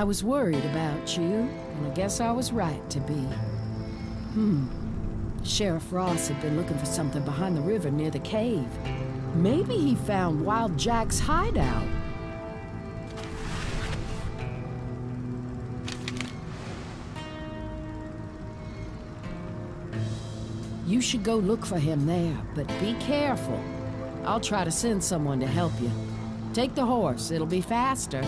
I was worried about you, and I guess I was right to be. Hmm. Sheriff Ross had been looking for something behind the river near the cave. Maybe he found Wild Jack's hideout. You should go look for him there, but be careful. I'll try to send someone to help you. Take the horse, it'll be faster.